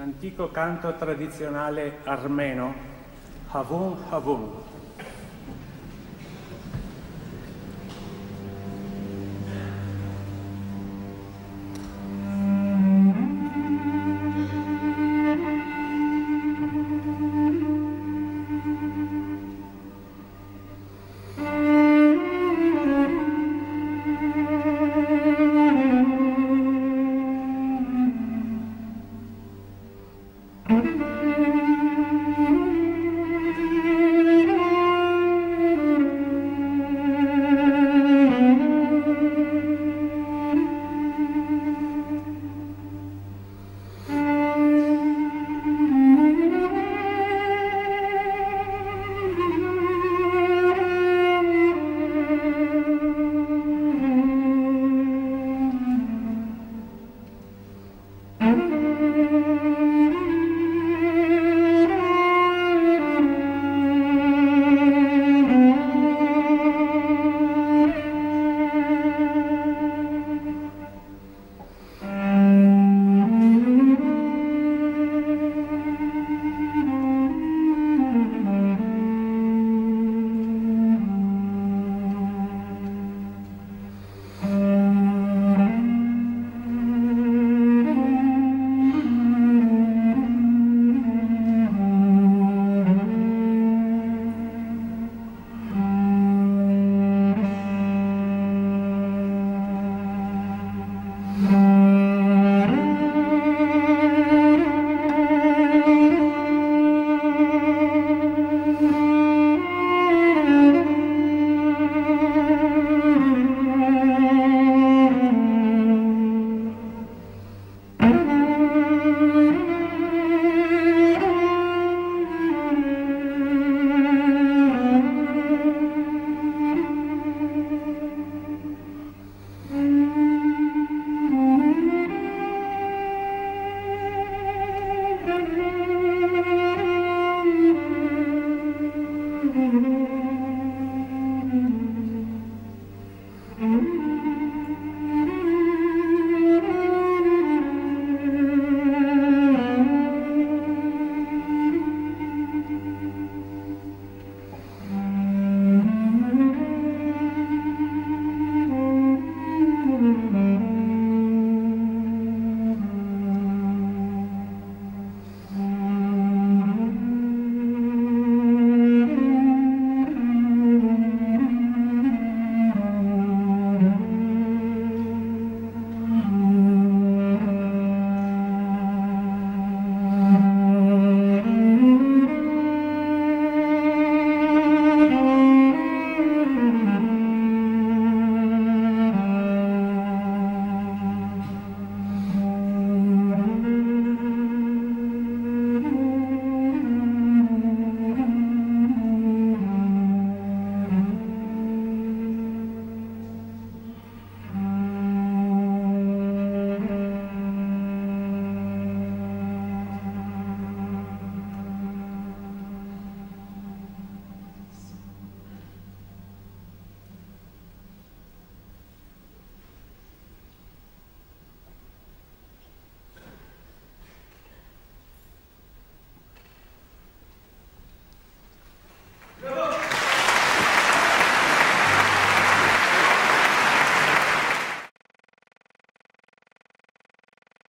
antico canto tradizionale armeno, Havun Havun.